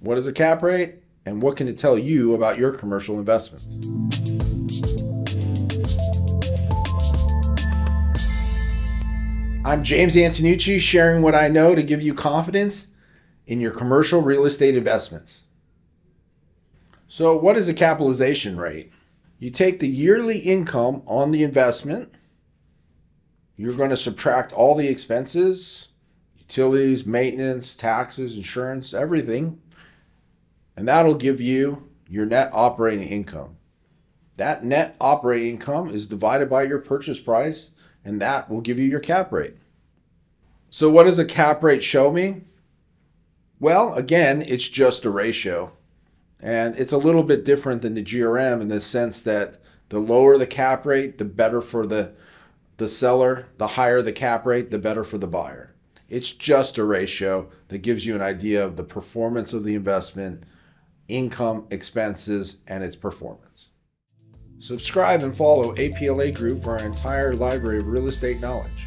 What is a cap rate? And what can it tell you about your commercial investments? I'm James Antonucci sharing what I know to give you confidence in your commercial real estate investments. So, what is a capitalization rate? You take the yearly income on the investment, you're going to subtract all the expenses, utilities, maintenance, taxes, insurance, everything, and that'll give you your net operating income. That net operating income is divided by your purchase price, and that will give you your cap rate. So, what does a cap rate show me? Well, again, it's just a ratio. And it's a little bit different than the GRM in the sense that the lower the cap rate, the better for the, the seller. The higher the cap rate, the better for the buyer. It's just a ratio that gives you an idea of the performance of the investment, income, expenses, and its performance. Subscribe and follow APLA Group for our entire library of real estate knowledge.